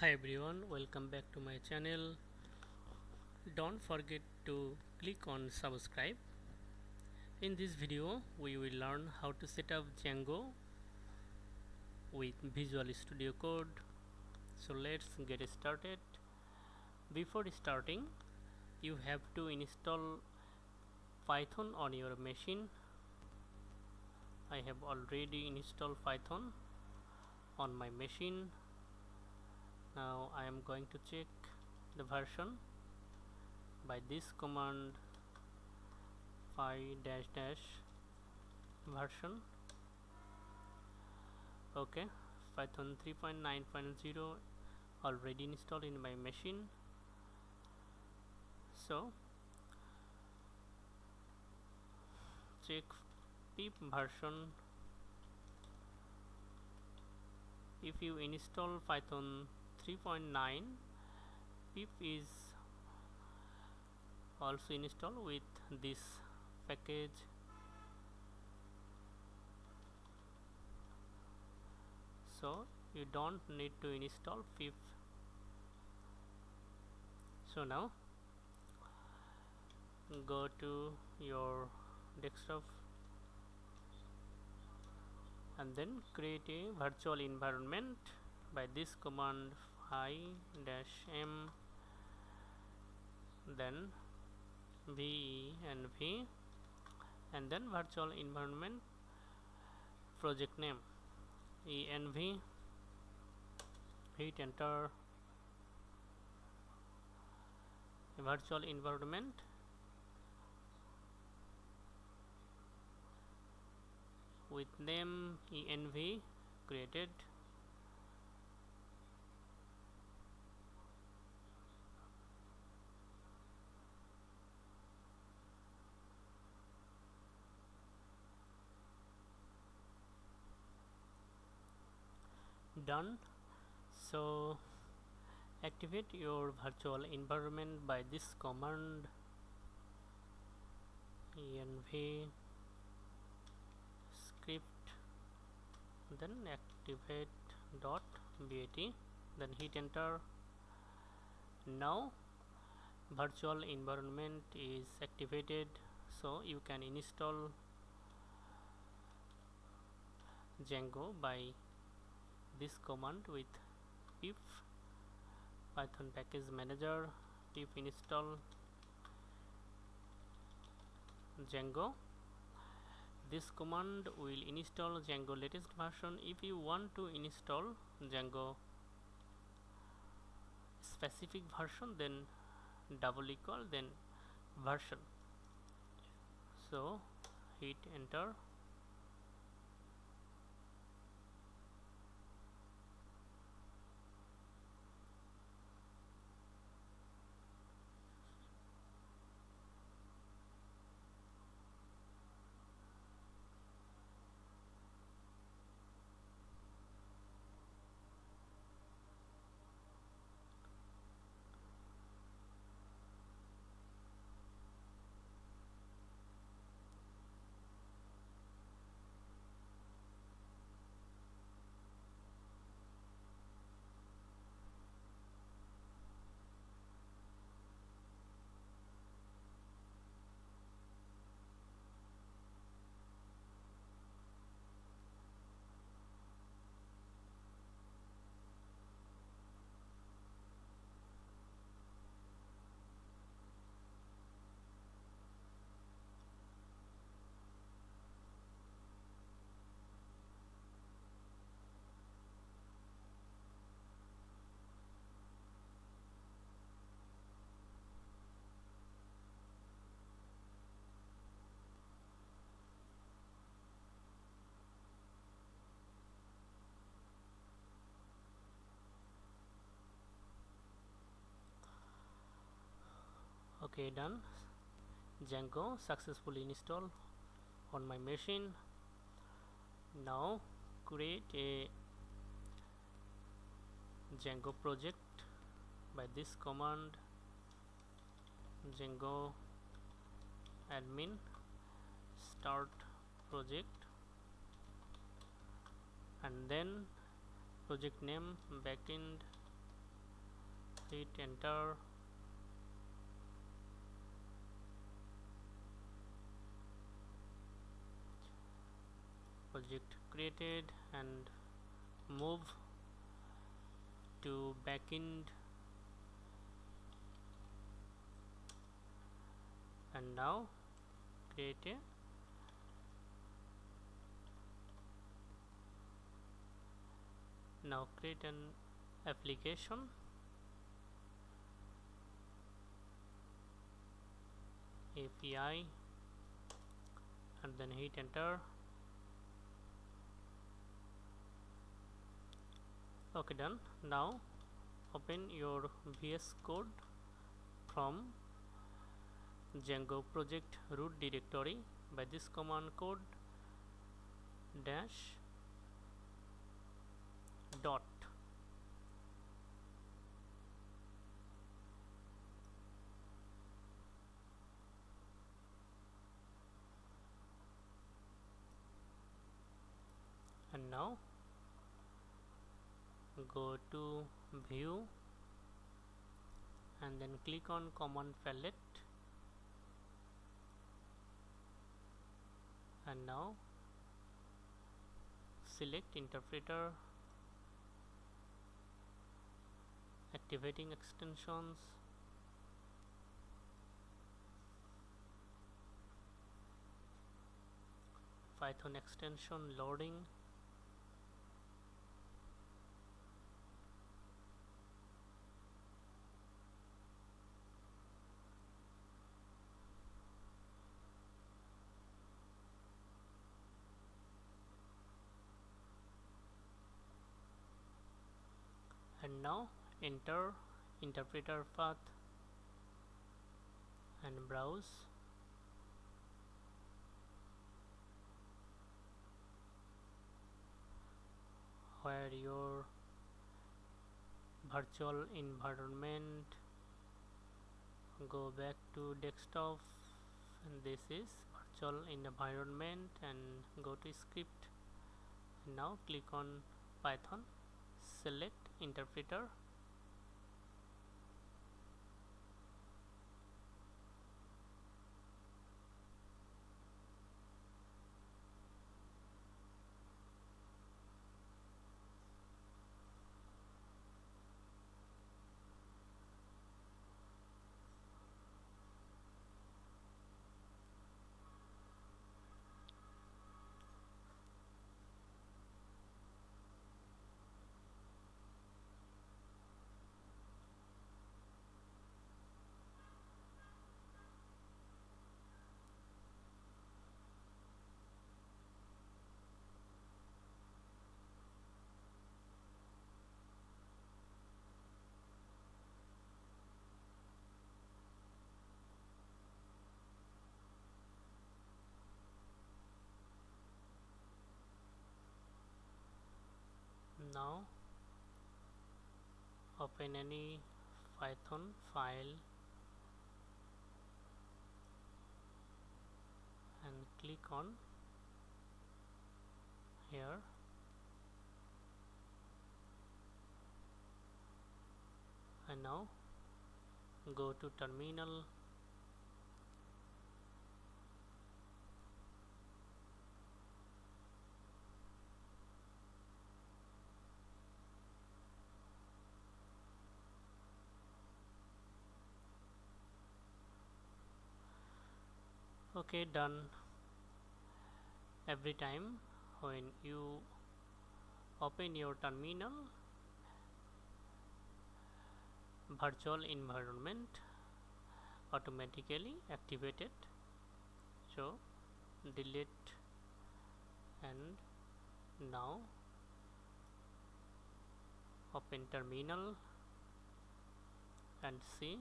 hi everyone welcome back to my channel. Don't forget to click on subscribe. In this video we will learn how to set up Django with Visual Studio Code. So let's get started. Before starting you have to install Python on your machine. I have already installed Python on my machine now I am going to check the version. By this command py dash dash version. Okay python 3.9.0 already installed in my machine. So check pip version. If you install python 3.9 pip is also installed with this package. So you don't need to install pip. So now go to your desktop and then create a virtual environment by this command i dash m then v and v and then virtual environment project name. Env hit enter. Virtual environment. With name env created done. So activate your virtual environment by this command env script then activate dot bat then hit enter. Now virtual environment is activated so you can install Django by this command with pip python package manager pip install django. This command will install django latest version if you want to install django specific version then double equal then version. So hit enter okay done. Django successfully installed on my machine. Now create a Django project by this command Django admin start project and then project name backend hit enter project created and move to backend. And now create a now create an application. API and then hit enter okay done. Now open your VS code from Django project root directory. By this command code dash dot. And now go to view and then click on command palette. And now select interpreter activating extensions. Python extension loading and now. Enter interpreter path and browse. Where your virtual environment go back to desktop. And this is virtual environment and go to script. Now click on python select interpreter now. Open any python file and click on here. And now go to terminal okay done every time when you open your terminal virtual environment automatically activated. So delete and now open terminal and see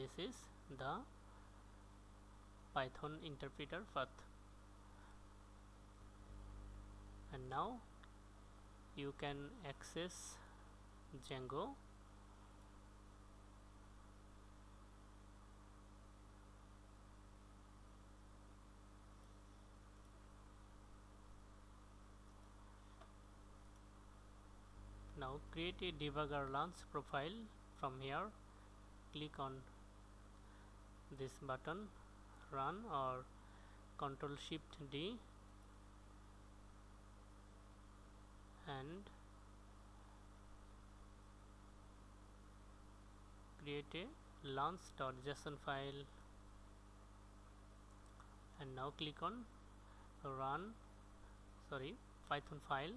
this is the python interpreter path. And now you can access django. Now create a debugger launch profile from here. Click on this button run or control shift D and create a launch.json file. And now click on run sorry python file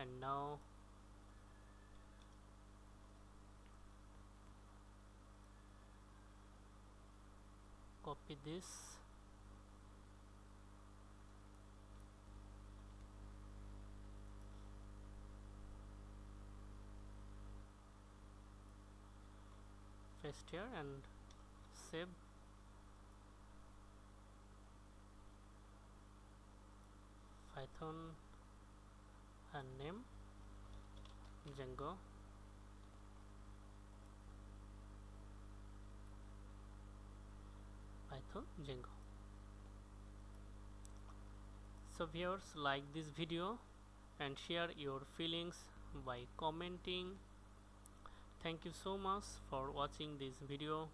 and now copy this. Paste here and save. Python and name Django. Python Django. So viewers like this video and share your feelings by commenting. Thank you so much for watching this video